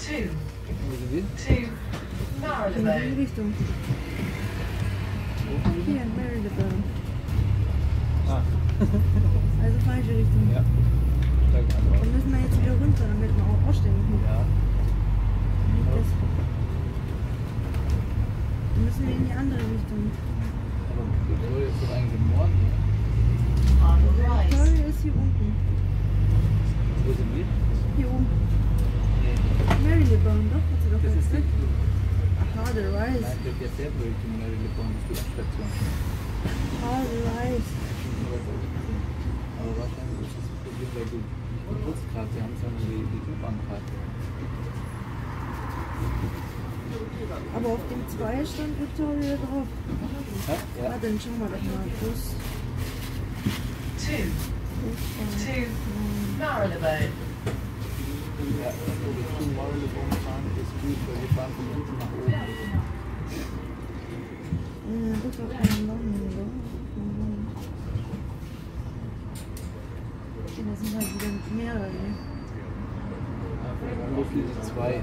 Two. Two. Marilyn. Endstation. Alright. Aber wahrscheinlich ist das Problem, weil du nicht die Putzkarte haben, sondern die, die U-Bahn-Karte. Aber auf dem 2 stand Victoria drauf. Ja, ja. Na, dann schauen wir doch mal. Plus. 2. 2. Marylebone. Ja, also, Marylebone fahren ist gut, weil wir fahren von unten nach oben. light.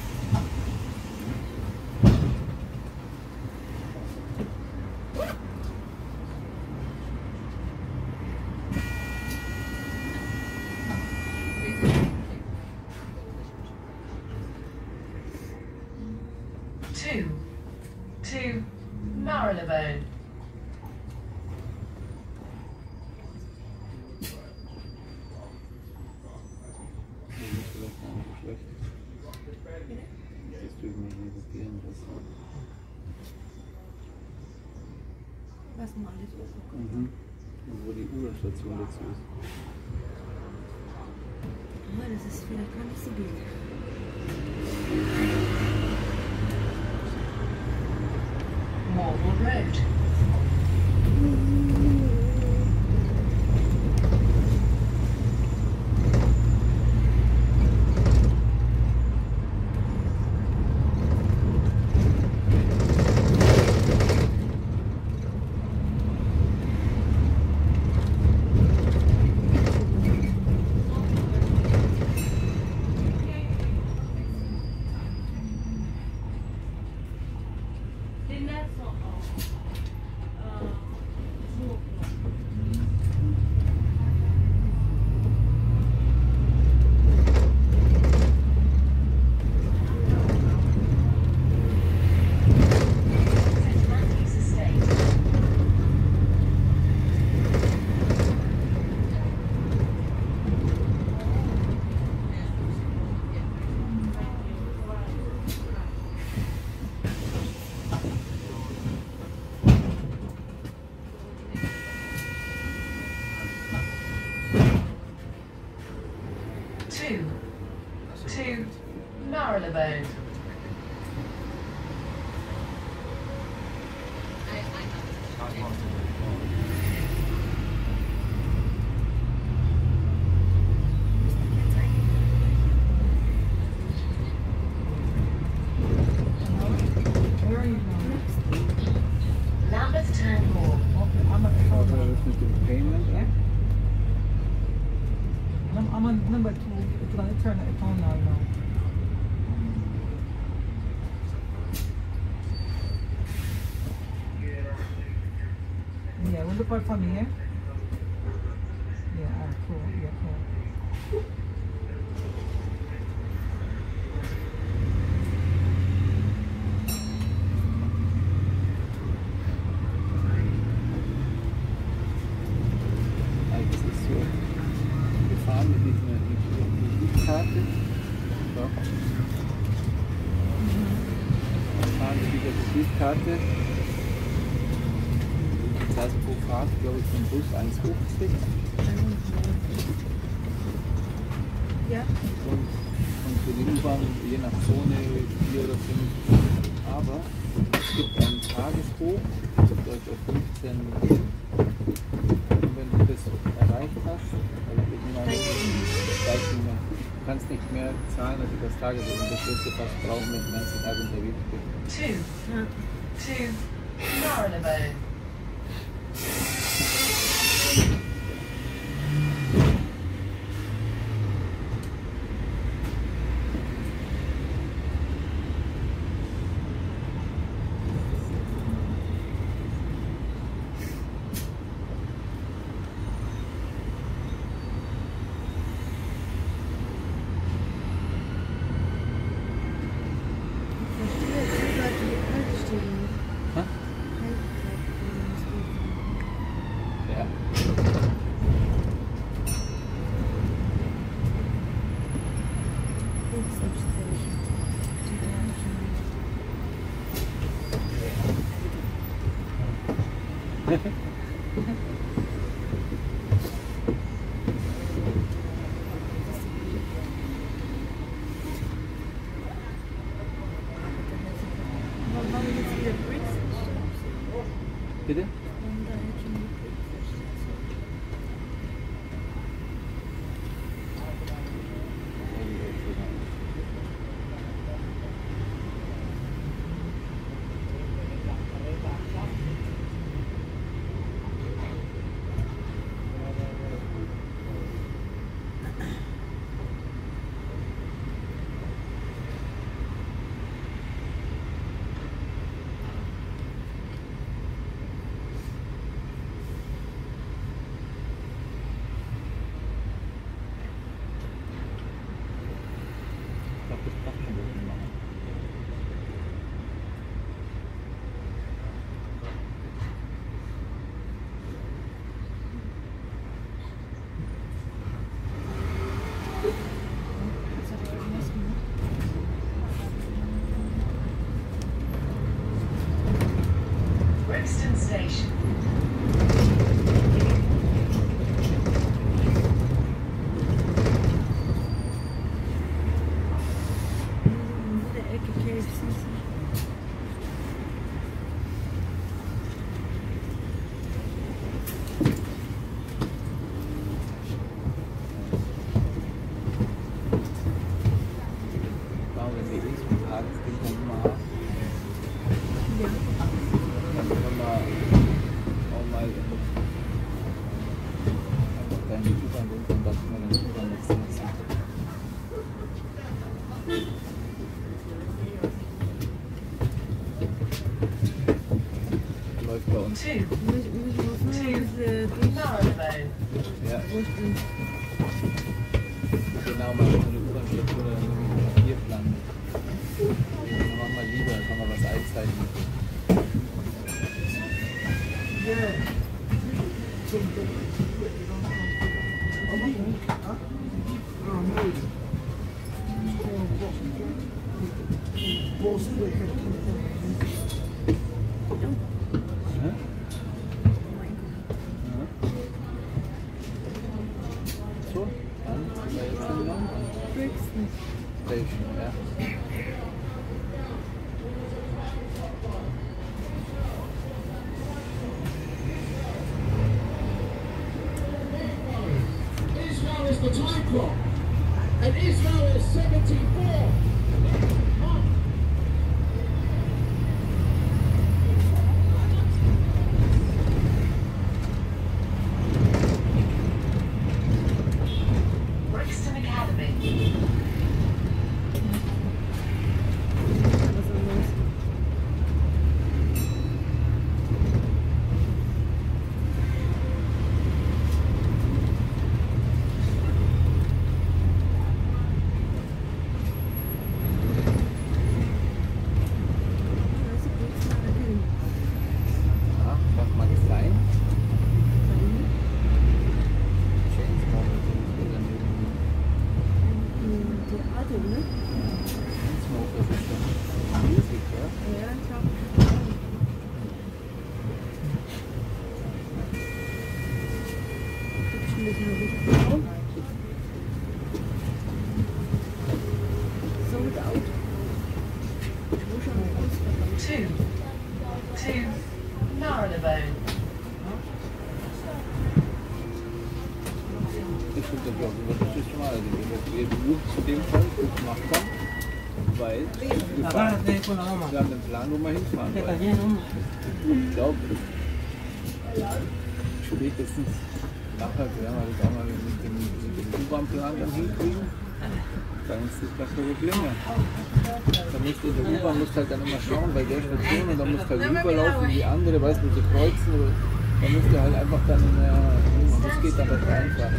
But. ऊपर funny है Yes. e two, two, two, von Aumann. Wir haben den Plan, wo wir hinfahren ja, wollen. Ja, ich glaube, spätestens nachher werden wir das auch mal mit dem, U-Bahn-Plan dann hinkriegen. Dann ist das gar kein Problem mehr. Da musst in der U-Bahn musst halt dann immer schauen, bei der Station und dann musst du halt rüberlaufen wie andere, weißt du, mit so Kreuzen. Oder, dann musst du halt einfach dann, in, äh, das geht dann halt einfach.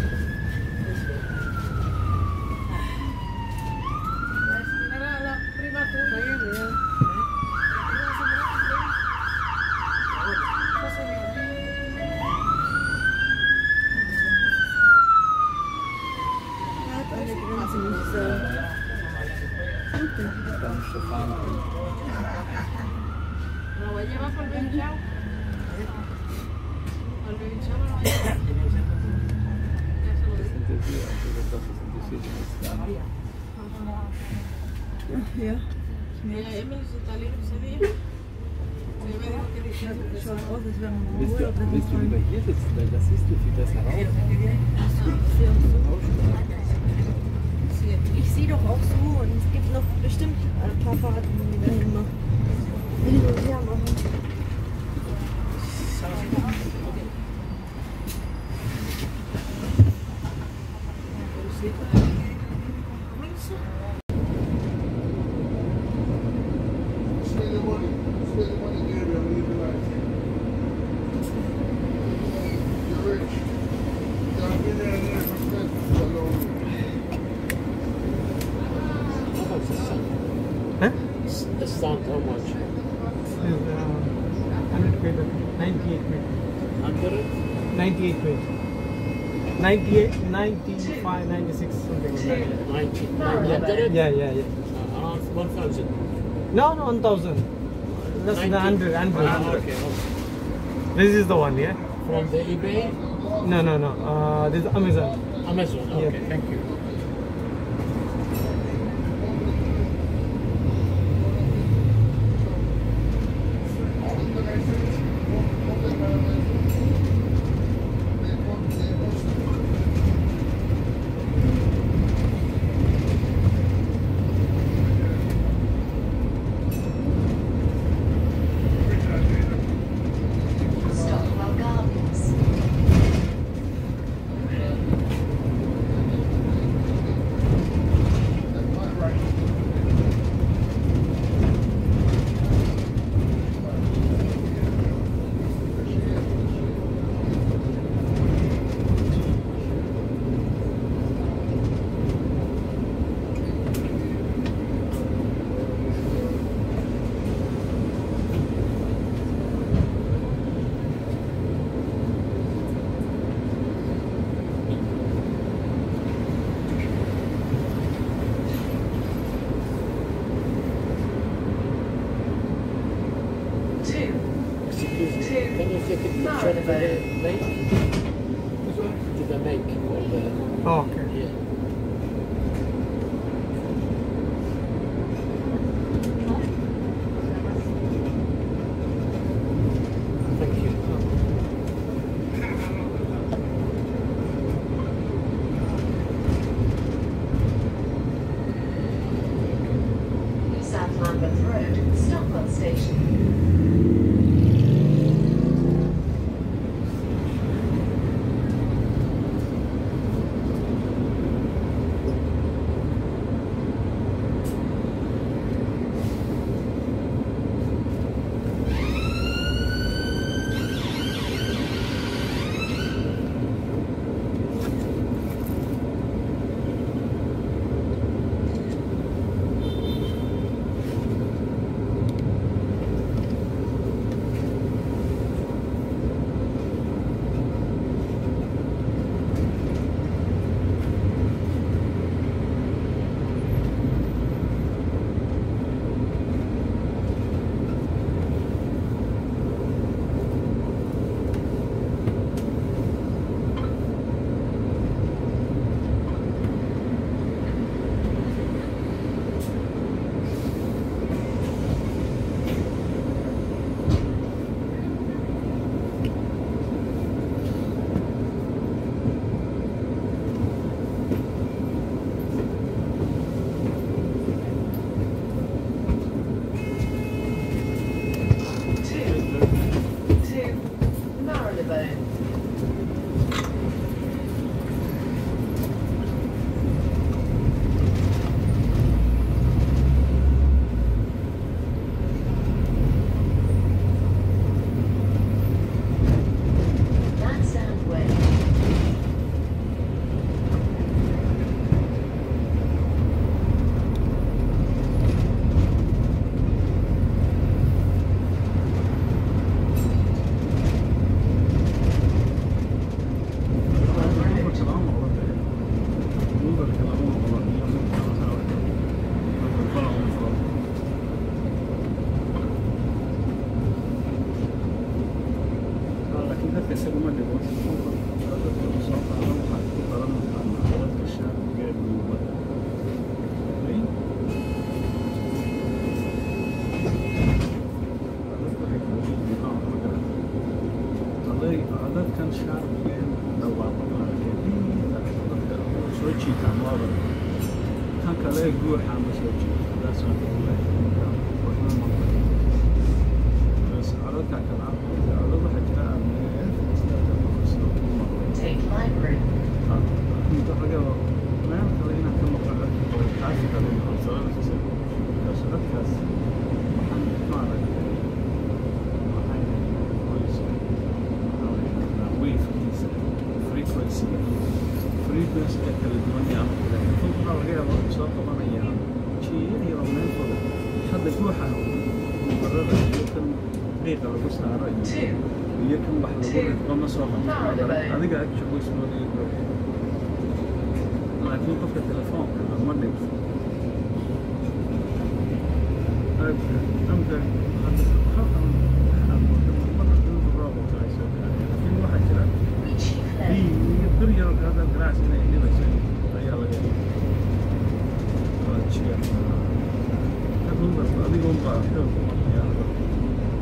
98, 95, 96, something like that. 90, Yeah, yeah, yeah. Uh, around 1,000? No, no, 1,000. That's 90? than 100, 100. Ah, okay, okay. This is the one, yeah? From the eBay? No, no, no. Uh, this is Amazon. Amazon, okay, yeah. thank you. Can you take a picture of the make? The make of the... Oh, okay.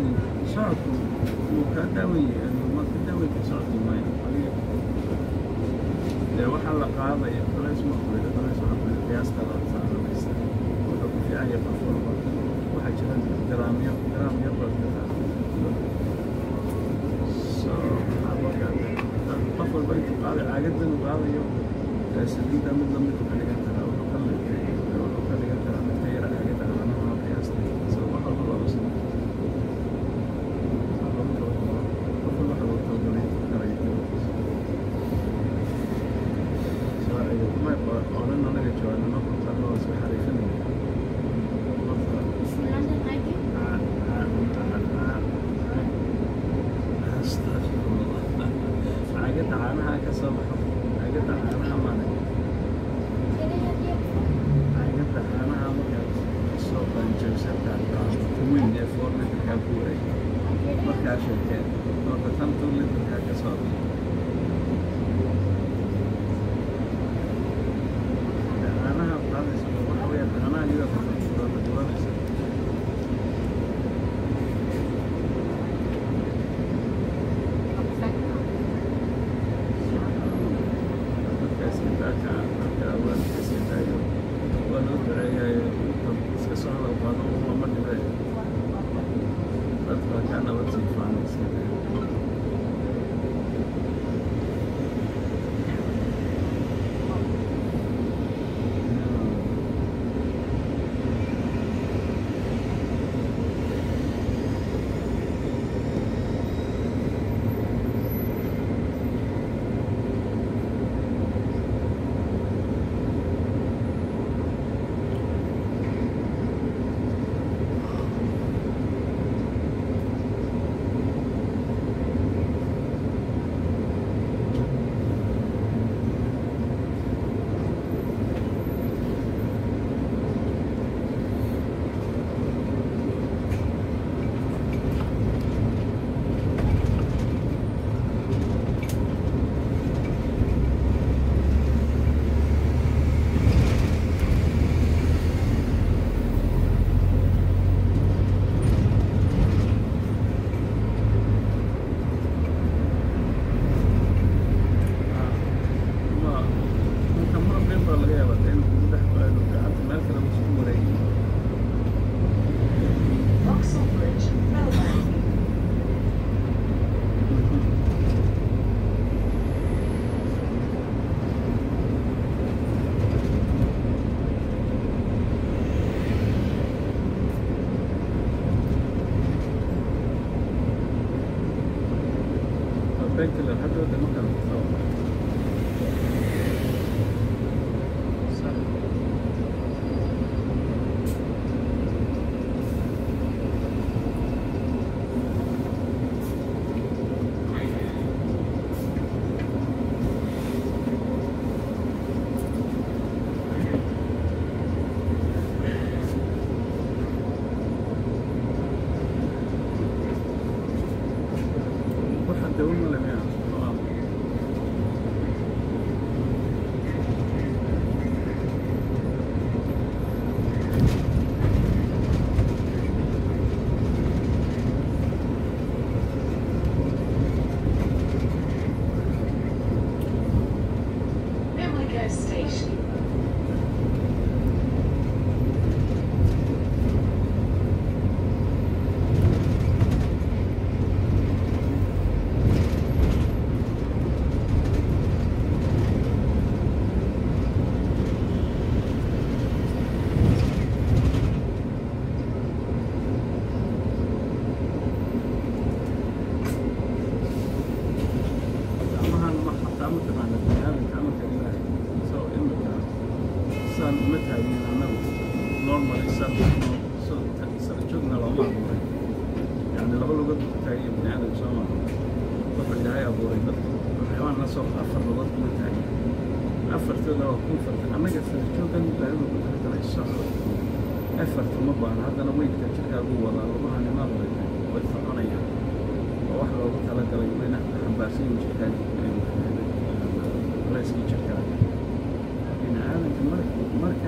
يعني يساعدكم كداوية يعني ما كداوية كساعدكم ما يعني ينقلية ده واحد لقاضي يقول اسمه قبل يقول اسمه قبل قياس كلام صار ميسر وحب في أي قفل واحد جلد درام يبقى درام يبقى so بيت قاضي عقدنا وقاضي يوم سليم من ضمن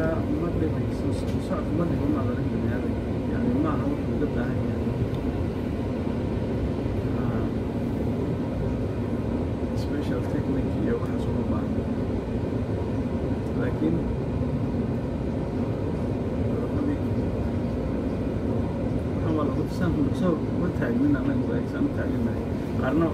markaa ummadda socod ummadda uma adan baniaadan yani ma aha wuxuu uga baahan yahay special technique iyo waxaas uma baahna laakiin waxaan waa lagu saan soo ma taagnin anagu saan u taaginahay qaarna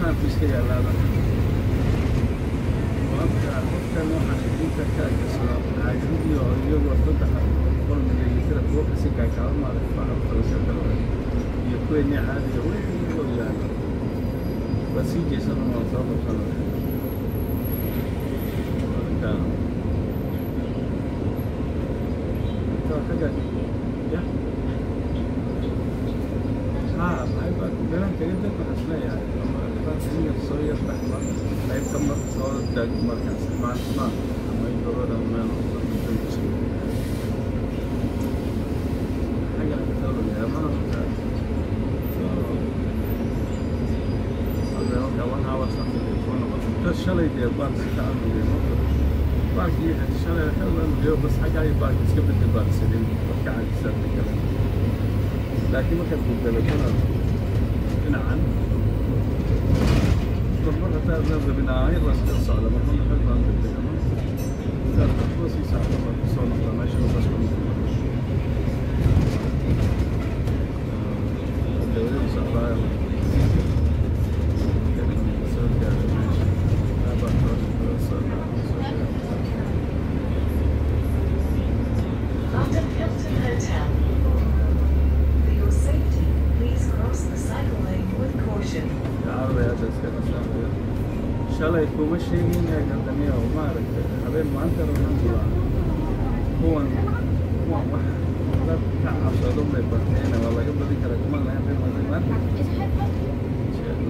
Santos kajállának. Van kár, ott kell, no, hát itt kell elkészülni. Hát jó, jó volt, ott hát valami létre, volt, ez inkább kálmár, van a felszakadó. Jó, könnyen hát, jó, jó, jó, Basi je sana mau sama sana. Kita akan jadi, ya. مركز معلومات اما يقولوا لهم ما نقدر نقول شيء حاجه بتقولوا لي ما انا شلay dee baarkiska camal noqdo baarkii shalay xelandeyo bas xaggaa iyo baarki iska bedde baarkisadin dadka caadisaadka kale laakiin markaad ku galatana dhinacan Nerede binayı rastgele sağlamak. Nerede binayı rastgele sağlamak. Sonra da meşhur başkanlık. kumasheegayna daniyao maaragtay habeen maanta runantiba kuwan kuwan wax dad ka cabsado bay barteen waa laga badin kara kuma lahayn reemadayman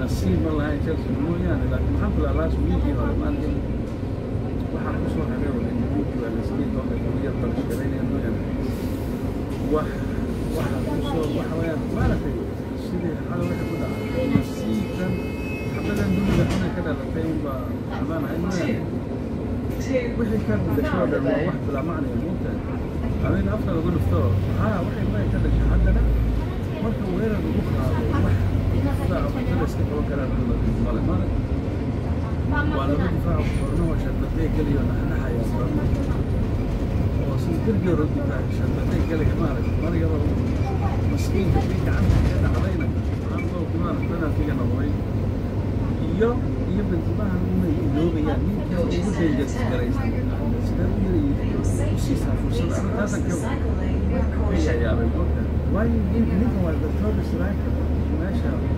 nasiib ma lahayn chelsea mooyaane laakiin maxaan ku laalaas wiigii hore maanta waxaa kusoo hagay wala wiigii waa laskiin doonay kuliyad balsharaynaya mooyaane wax كان الشارع لما واحد طلع معنا يموت عملنا افطر اقول له افطر اه واحد ما يكلم حدنا قلت له وين بكره ساعه قلت له اسكت هو كلام غلط وانا بدي فاهم فرنوه شدتني قال لي انا حيا وصلت تلقى رد شدتني قال لي مالك مالك مسكين تبيك عنك كذا علينا سبحان الله وكمان ربنا فيها نظرين iyo iyo bintamaha luumaya ninka ugu dangarsigaraysan Why do you Why you give the third striker? Mashallah.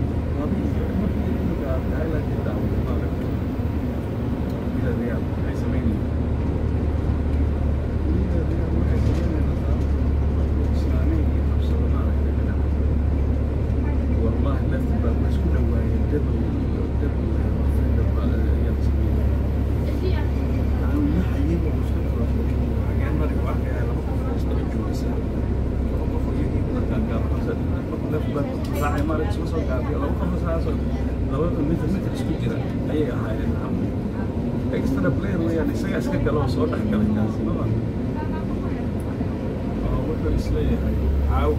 jou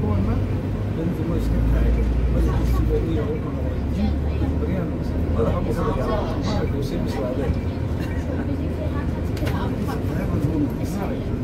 forma dentro de uma escanteira, mas a possibilidade de alguma coisa. Compreende? Para a nossa legal, eu sempre lá dentro. Leva-nos uma mensagem.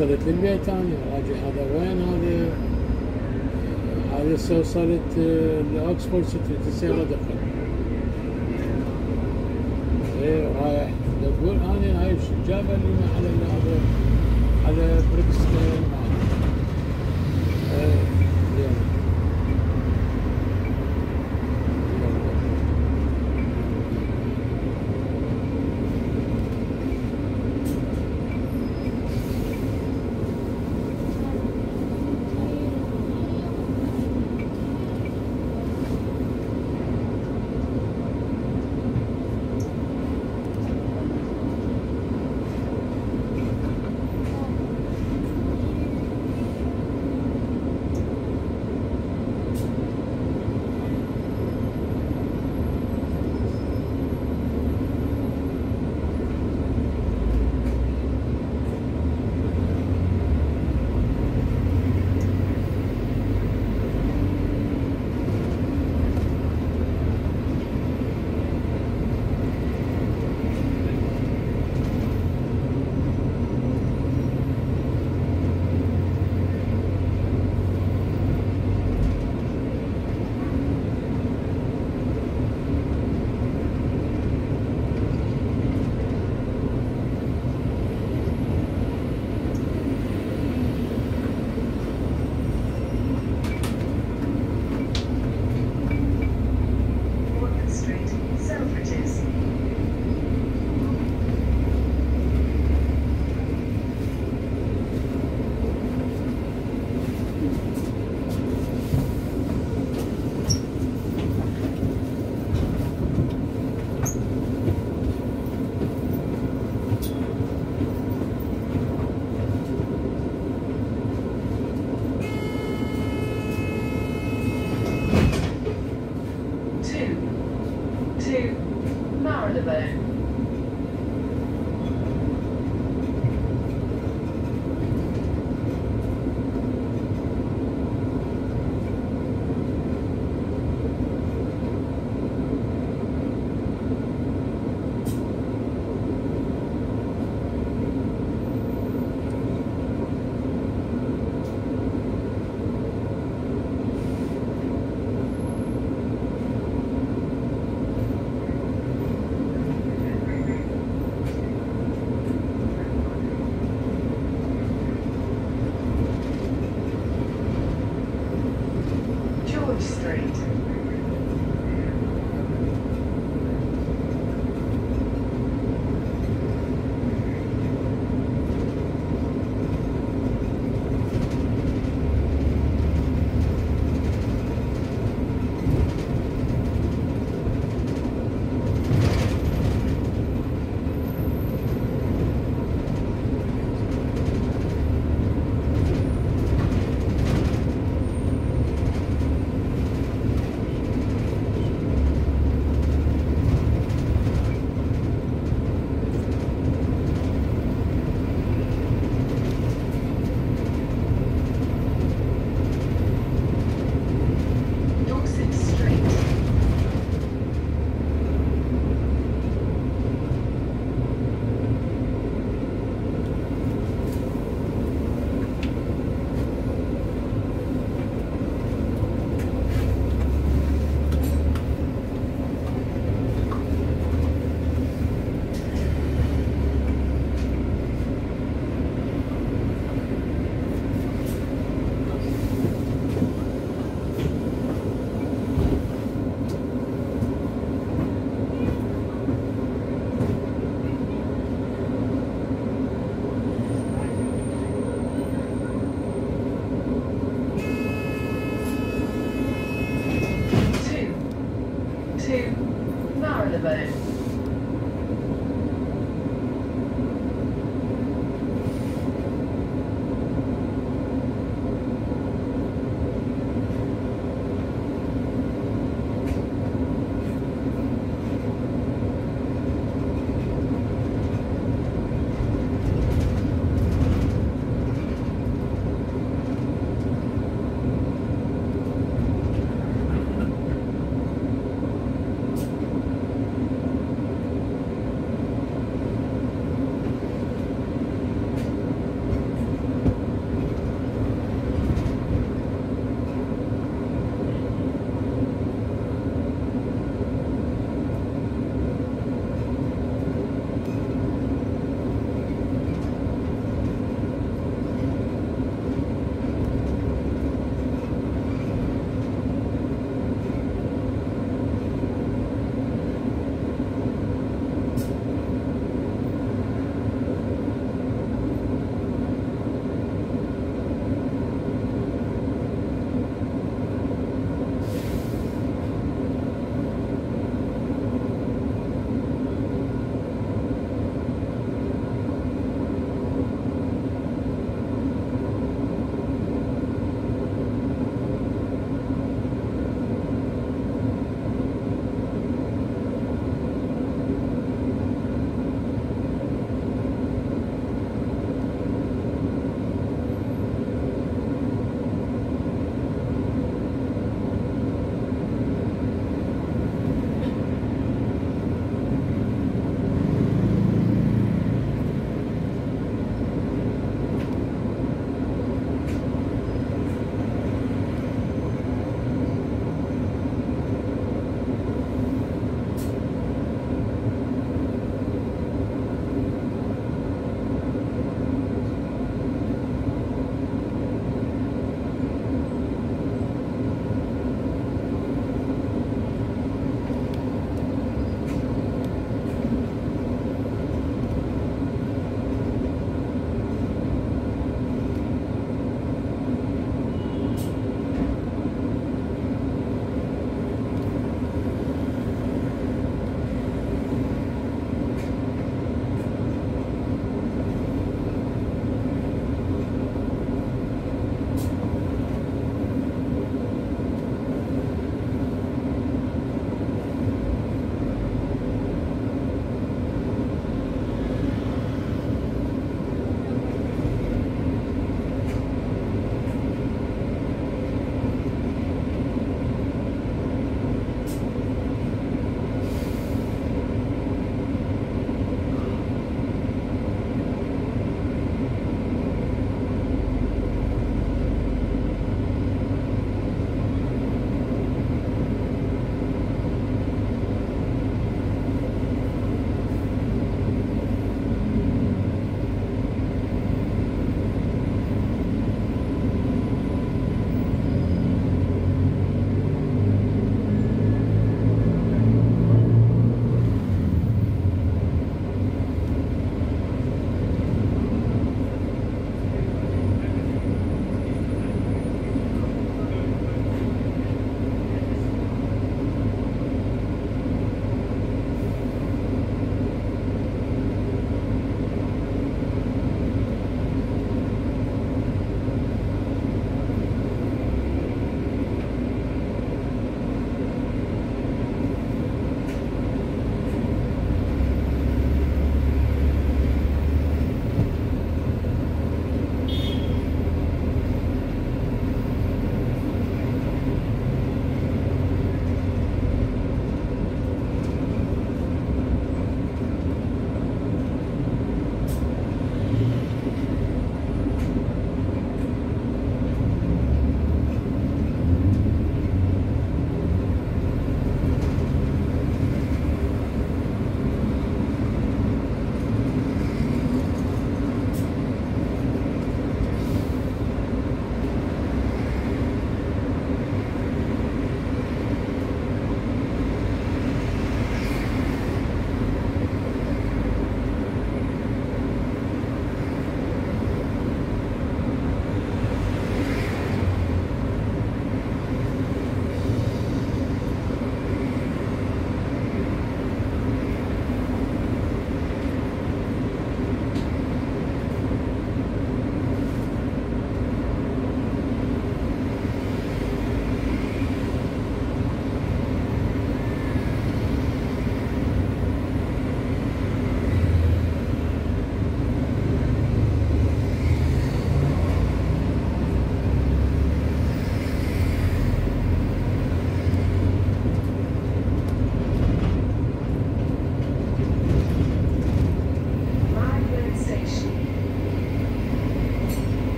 وصلت للبيت انا راجع هذا وين هذا هذه وصلت لاوكسفورد 96 دقيقة great.